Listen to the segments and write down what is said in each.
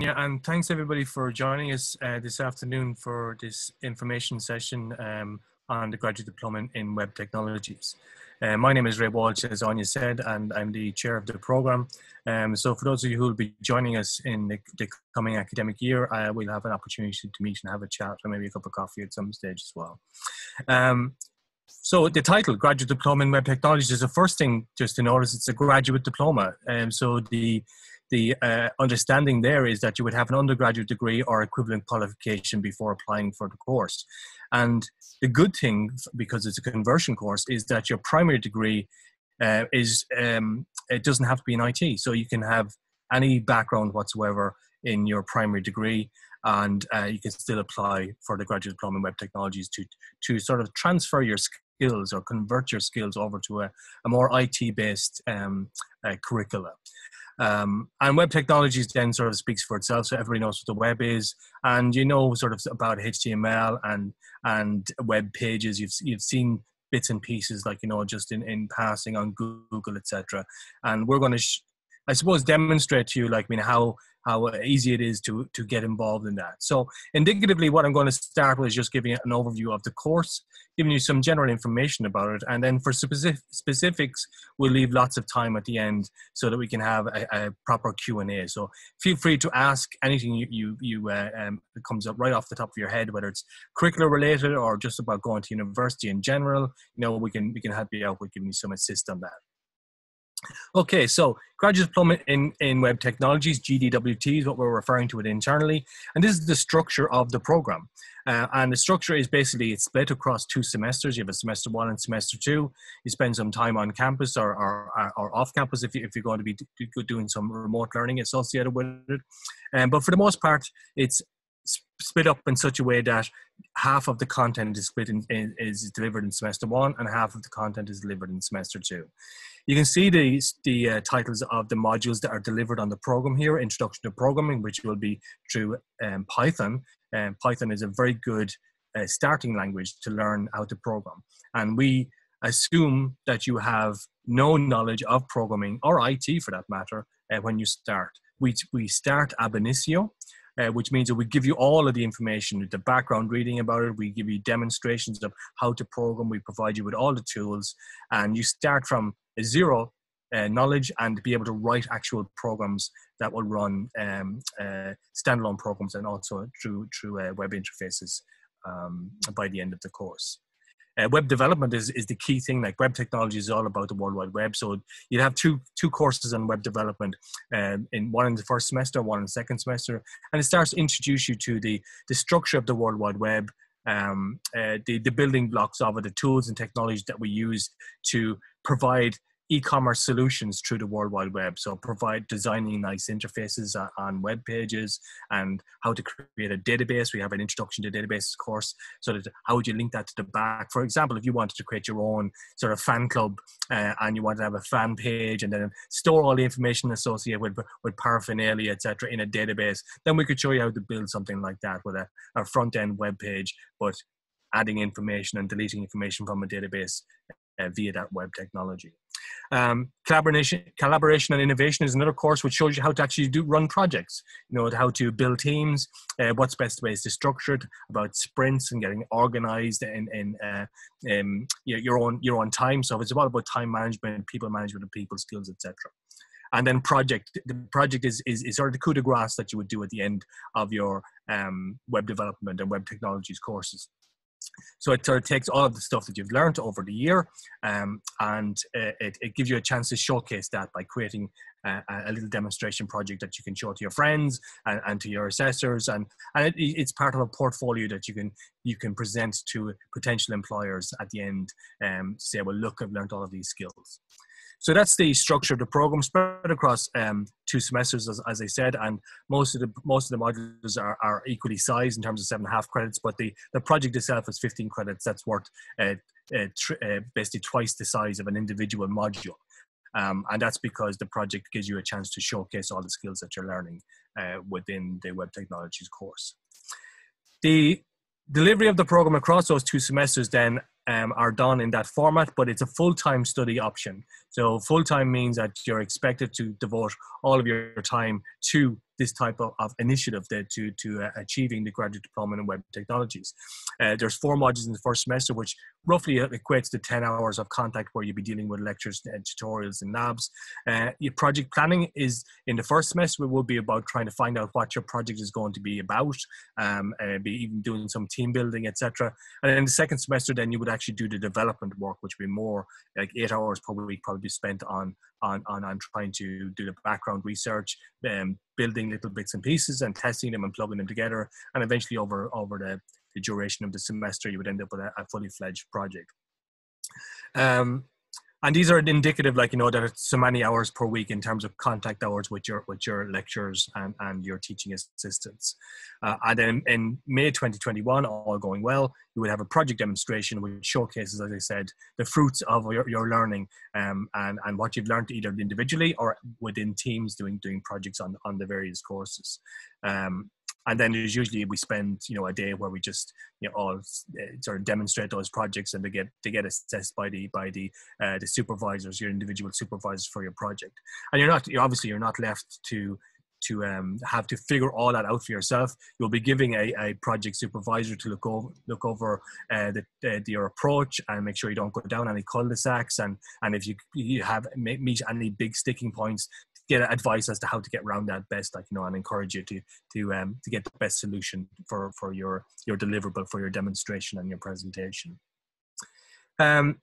Yeah, and thanks everybody for joining us uh, this afternoon for this information session um, on the graduate diploma in web technologies. Uh, my name is Ray Walsh, as Anya said, and I'm the chair of the program. Um, so for those of you who will be joining us in the, the coming academic year, uh, we'll have an opportunity to meet and have a chat or maybe a cup of coffee at some stage as well. Um, so the title, Graduate Diploma in Web Technologies, is the first thing just to notice it's a graduate diploma. Um, so the the uh, understanding there is that you would have an undergraduate degree or equivalent qualification before applying for the course. And the good thing, because it's a conversion course, is that your primary degree uh, is um, it doesn't have to be in IT. So you can have any background whatsoever in your primary degree, and uh, you can still apply for the graduate diploma in web technologies to to sort of transfer your skills or convert your skills over to a, a more IT based um, uh, curricula. Um, and web technologies then sort of speaks for itself. So everybody knows what the web is, and you know sort of about HTML and and web pages. You've you've seen bits and pieces like you know just in in passing on Google, etc. And we're going to, sh- I suppose, demonstrate to you like I mean how how easy it is to to get involved in that. So indicatively, what I'm going to start with is just giving an overview of the course, giving you some general information about it, and then for specific specifics, we'll leave lots of time at the end so that we can have a, a proper Q and A. So feel free to ask anything you you, you uh, um, that comes up right off the top of your head, whether it's curricular related or just about going to university in general. You know, we can we can help you out with giving you some assist on that. Okay, so graduate diploma in, in web technologies, GDWT is what we're referring to it internally. And this is the structure of the program. Uh, and the structure is basically it's split across two semesters. You have a semester one and semester two. You spend some time on campus or, or, or off campus if, you, if you're going to be doing some remote learning associated with it. Um, but for the most part, it's split up in such a way that half of the content is split in, is delivered in semester one and half of the content is delivered in semester two. You can see the, the uh, titles of the modules that are delivered on the program here, Introduction to Programming, which will be through um, Python. Um, Python is a very good uh, starting language to learn how to program. And we assume that you have no knowledge of programming or IT for that matter uh, when you start. We, we start ab initio, uh, which means that we give you all of the information, the background reading about it. We give you demonstrations of how to program. We provide you with all the tools, and you start from zero uh, knowledge and be able to write actual programs that will run um, uh, standalone programs and also through through uh, web interfaces um, by the end of the course. Uh, web development is, is the key thing. Like web technology is all about the World Wide Web. So you'd have two two courses on web development, um, in one in the first semester, one in the second semester, and it starts to introduce you to the the structure of the World Wide Web, um, uh, the the building blocks of it, the tools and technologies that we use to provide e-commerce solutions through the World Wide Web. So provide designing nice interfaces on web pages and how to create a database. We have an introduction to databases course. So that how would you link that to the back? For example, if you wanted to create your own sort of fan club uh, and you wanted to have a fan page and then store all the information associated with, with paraphernalia, etc., in a database, then we could show you how to build something like that with a, a front end web page, but adding information and deleting information from a database uh, via that web technology. Um, collaboration, collaboration and innovation is another course which shows you how to actually do run projects. You know how to build teams, uh, what's best ways to structure it, about sprints and getting organized and, in uh, um, your own your own time. So it's all about time management, people management, and people skills, etc. And then project, the project is, is, is sort of the coup de grace that you would do at the end of your um, web development and web technologies courses. So it sort of takes all of the stuff that you've learned over the year um, and uh, it, it, gives you a chance to showcase that by creating uh, a little demonstration project that you can show to your friends and, and to your assessors. And, and it, it's part of a portfolio that you can, you can present to potential employers at the end um, say, well, look, I've learned all of these skills. So that's the structure of the program spread across um, two semesters, as, as, I said, and most of the most of the modules are, are equally sized in terms of seven and a half credits. But the, the project itself is 15 credits. That's worth uh, uh, uh, basically twice the size of an individual module. Um, and that's because the project gives you a chance to showcase all the skills that you're learning uh, within the web technologies course. The delivery of the program across those two semesters then um, are done in that format, but it's a full-time study option. So full-time means that you're expected to devote all of your time to this type of, of initiative that to, to uh, achieving the graduate diploma in web technologies. Uh, there's four modules in the first semester, which roughly equates to 10 hours of contact where you'll be dealing with lectures and tutorials and labs. Uh, your project planning is in the first semester, it will be about trying to find out what your project is going to be about, um, uh, be even doing some team building, etc. And in the second semester, then you would actually do the development work, which would be more like eight hours per week, probably spent on on, on, on trying to do the background research, um, building little bits and pieces and testing them and plugging them together. And eventually over, over the, the duration of the semester, you would end up with a, a fully fledged project. Um, and these are indicative like you know that it's so many hours per week in terms of contact hours with your with your lecturers and, and your teaching assistants. Uh, and then in may 2021 all going well you would have a project demonstration which showcases as i said the fruits of your, your learning um, and, and what you've learned either individually or within teams doing doing projects on, on the various courses. Um, and then there's usually we spend you know a day where we just you know all uh, sort of demonstrate those projects and they get they get assessed by the by the uh, the supervisors your individual supervisors for your project and you're not you're obviously you're not left to to um, have to figure all that out for yourself. You'll be giving a, a project supervisor to look over look over uh, the, the, your approach and make sure you don't go down any cul-de-sacs and and if you you have meet any big sticking points, get advice as to how to get around that best like you know and encourage you to to um to get the best solution for for your your deliverable for your demonstration and your presentation. Um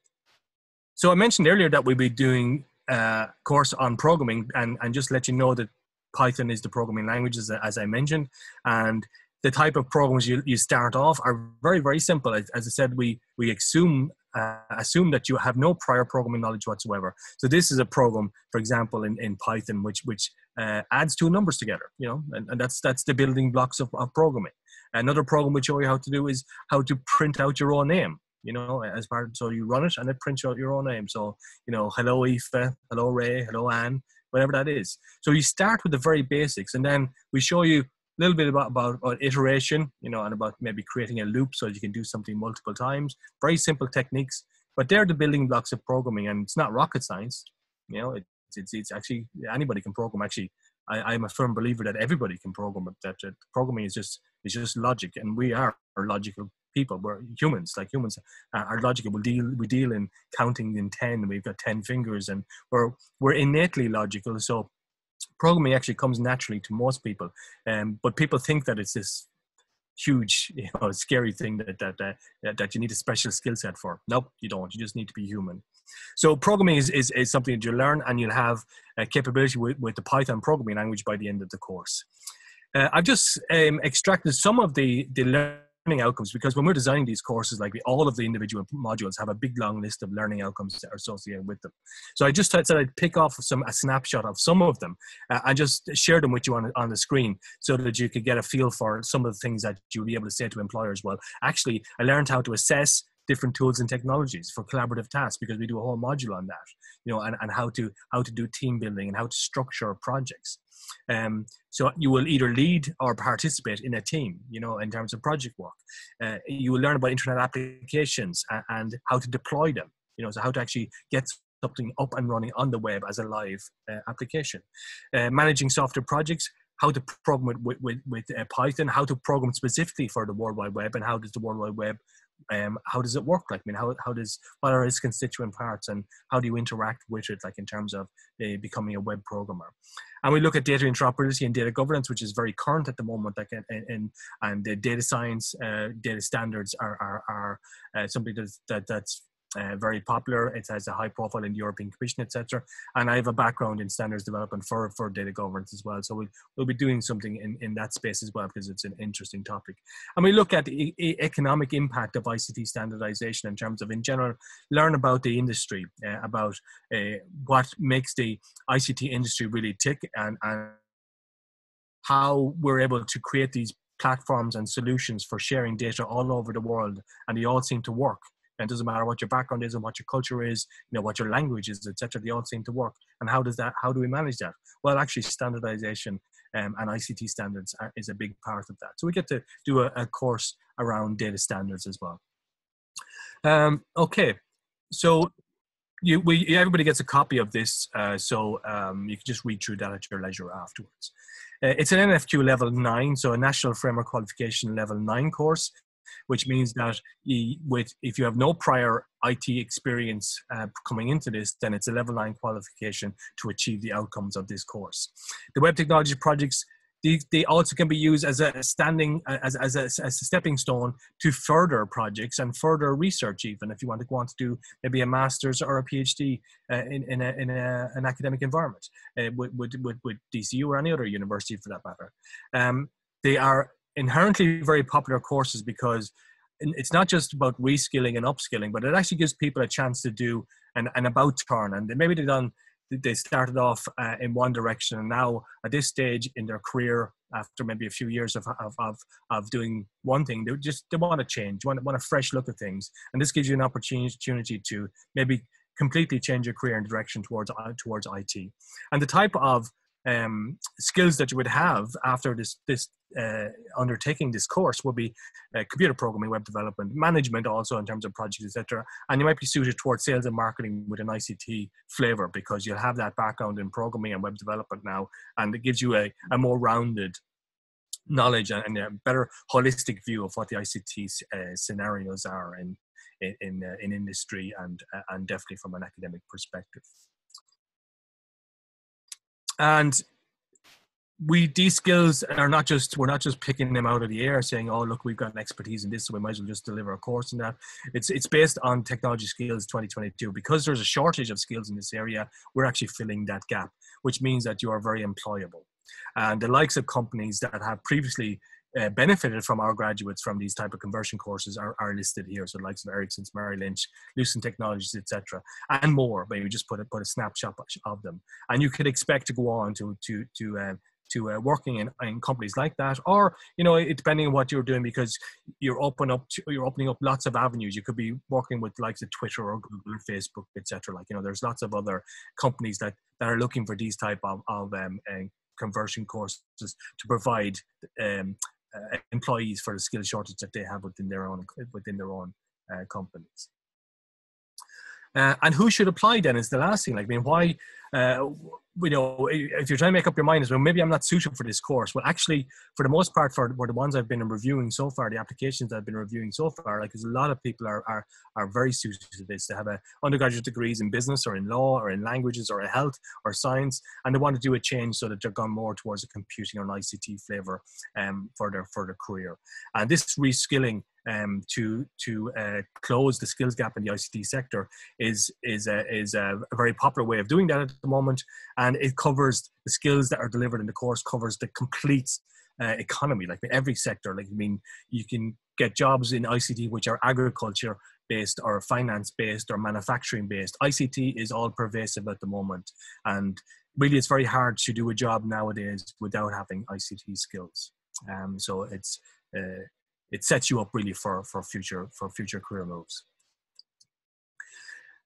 so i mentioned earlier that we'll be doing a course on programming and and just let you know that python is the programming language as, as i mentioned. And the type of programs you, you start off are very very simple. As, as i said we we assume uh, assume that you have no prior programming knowledge whatsoever. So this is a program, for example, in, in Python, which which uh, adds two numbers together. You know, and, and that's that's the building blocks of, of programming. Another program which show you how to do is how to print out your own name. You know, as part so you run it and it prints out your own name. So you know, hello Aoife, hello Ray, hello Anne, whatever that is. So you start with the very basics, and then we show you little bit about, about, about iteration, you know, and about maybe creating a loop so you can do something multiple times. Very simple techniques, but they're the building blocks of programming, and it's not rocket science. You know, it's it's, actually anybody can program. Actually, I, am a firm believer that everybody can program, that, that programming is just is just logic, and we are logical people. We're humans, like humans are logical. We deal we deal in counting in ten. We've got ten fingers, and we're we're innately logical. So programming actually comes naturally to most people, um, but people think that it's this huge, you know, scary thing that that that, that you need a special skill set for. Nope, you don't. You just need to be human. So programming is, is, is something that you learn, and you'll have a capability with, with the Python programming language by the end of the course. Uh, I've just um, extracted some of the the learning outcomes because when we're designing these courses, like we all of the individual modules have a big long list of learning outcomes that are associated with them. So I just said I'd pick off some a snapshot of some of them uh, and just share them with you on, on the screen so that you could get a feel for some of the things that you'll be able to say to employers. Well, actually, I learned how to assess different tools and technologies for collaborative tasks because we do a whole module on that you know and, and how to how to do team building and how to structure projects um, so you will either lead or participate in a team, you know, in terms of project work. Uh, you will learn about internet applications and, and, how to deploy them, you know, so how to actually get something up and running on the web as a live uh, application. Uh, managing software projects, how to program with, with, with uh, Python, how to program specifically for the World Wide Web, and how does the World Wide Web um, how does it work? Like, I mean, how, how does, what are its constituent parts and how do you interact with it, like in terms of uh, becoming a web programmer? And we look at data interoperability and data governance, which is very current at the moment, like in, in and the data science, uh, data standards are, are, are uh, something that's, that, that's uh, very popular. It has a high profile in the European Commission, etc. And I have a background in standards development for, for data governance as well. So we'll, we'll be doing something in, in that space as well because it's an interesting topic. And we look at the e economic impact of ICT standardization in terms of, in general, learn about the industry, uh, about uh, what makes the ICT industry really tick and, and how we're able to create these platforms and solutions for sharing data all over the world and they all seem to work and it doesn't matter what your background is and what your culture is, you know, what your language is, etc. They all seem to work. And how does that? How do we manage that? Well, actually, standardization um, and ICT standards are, is a big part of that. So we get to do a, a course around data standards as well. Um, okay, so you, we, everybody gets a copy of this, uh, so um, you can just read through that at your leisure afterwards. Uh, it's an NFQ level nine, so a National Framework Qualification level nine course, which means that you, with if you have no prior IT experience uh, coming into this, then it's a level nine qualification to achieve the outcomes of this course. The web technology projects they, also can be used as a standing as, as, a, as a stepping stone to further projects and further research even if you want to go on to do maybe a master's or a phd uh, in, in, a, in a, an academic environment uh, with, with, with, with, dcu or any other university for that matter um, they are inherently very popular courses because it's not just about reskilling and upskilling but it actually gives people a chance to do an, an about turn. And maybe they've done they started off uh, in one direction and now at this stage in their career after maybe a few years of, of, of, of doing one thing they just they want to change want, want a fresh look at things. And this gives you an opportunity to maybe completely change your career in direction towards uh, towards IT and the type of um, skills that you would have after this this uh, undertaking this course will be uh, computer programming, web development, management, also in terms of projects, etc. And you might be suited towards sales and marketing with an ICT flavor because you'll have that background in programming and web development now, and it gives you a, a more rounded knowledge and a better holistic view of what the ICT uh, scenarios are in in in, uh, in industry and uh, and definitely from an academic perspective. And we these skills are not just we're not just picking them out of the air saying oh look we've got an expertise in this so we might as well just deliver a course in that. It's it's based on technology skills 2022 because there's a shortage of skills in this area we're actually filling that gap which means that you are very employable. And the likes of companies that have previously uh, benefited from our graduates from these type of conversion courses are, are listed here. So the likes of Ericsson's, Merrill Lynch, Lucent Technologies, etc., and more. But just put a put a snapshot of them, and you could expect to go on to to to uh, to uh, working in, in companies like that or you know it, depending on what you're doing because you're open up to, you're opening up lots of avenues you could be working with likes of twitter or google or facebook etc like you know there's lots of other companies that that are looking for these type of, of um, uh, conversion courses to provide um, uh, employees for the skill shortage that they have within their own within their own uh, companies. Uh, and who should apply then is the last thing. Like, I mean, why uh, you know, if you're trying to make up your mind as well, maybe I'm not suited for this course. Well, actually, for the most part, for, the ones I've been reviewing so far, the applications I've been reviewing so far, like, there's a lot of people are, are, are very suited to this. They have a undergraduate degrees in business or in law or in languages or in health or science, and they want to do a change so that they're gone more towards a computing or an ICT flavor um, for their for their career. And this reskilling um, to to uh, close the skills gap in the ICT sector is is a, is a, very popular way of doing that at the moment, and it covers the skills that are delivered in the course covers the complete uh, economy, like every sector. Like I mean, you can get jobs in ICT which are agriculture based or finance based or manufacturing based. ICT is all pervasive at the moment, and really, it's very hard to do a job nowadays without having ICT skills. Um, so it's uh, it sets you up really for for future for future career moves.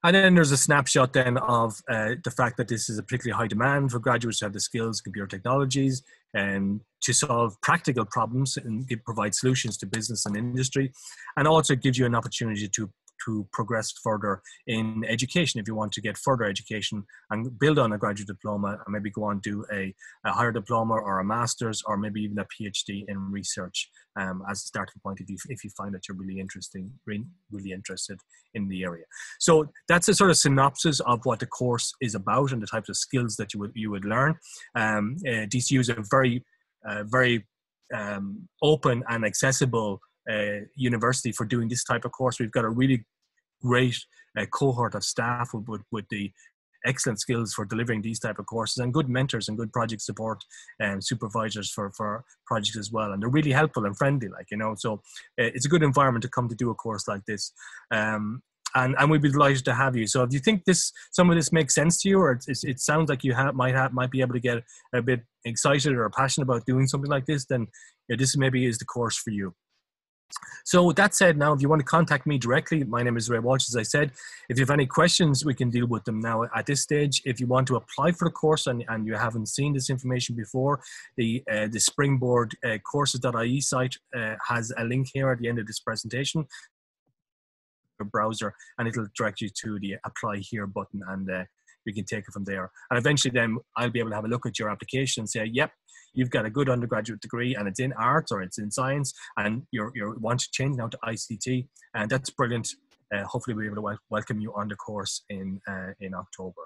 And then there's a snapshot then of uh, the fact that this is a particularly high demand for graduates to have the skills, computer technologies, and to solve practical problems and provide solutions to business and industry. And also gives you an opportunity to to progress further in education. If you want to get further education and build on a graduate diploma and maybe go on do a, a higher diploma or a master's or maybe even a phd in research um, as a starting point if you, if you find that you're really interesting really, interested in the area. So that's a sort of synopsis of what the course is about and the types of skills that you would you would learn. Um, uh, dcu is a very uh, very um, open and accessible uh, university for doing this type of course. We've got a really great uh, cohort of staff with, with, with, the excellent skills for delivering these type of courses and good mentors and good project support and supervisors for, for projects as well. And they're really helpful and friendly, like, you know, so uh, it's a good environment to come to do a course like this. Um, and, and we'd be delighted to have you. So, do you think this some of this makes sense to you, or it, it sounds like you have, might have might be able to get a bit excited or passionate about doing something like this? Then yeah, this maybe is the course for you. So with that said, now if you want to contact me directly, my name is Ray Walsh. As I said, if you have any questions, we can deal with them now at this stage. If you want to apply for the course and, and you haven't seen this information before, the uh, the Springboard uh, courses.ie site uh, has a link here at the end of this presentation your browser and it'll direct you to the apply here button and uh, we can take it from there. And eventually then I'll be able to have a look at your application and say, yep, you've got a good undergraduate degree and it's in arts or it's in science and you're, you want to change now to ICT. And that's brilliant. Uh, hopefully we'll be able to wel- welcome you on the course in, uh, in October.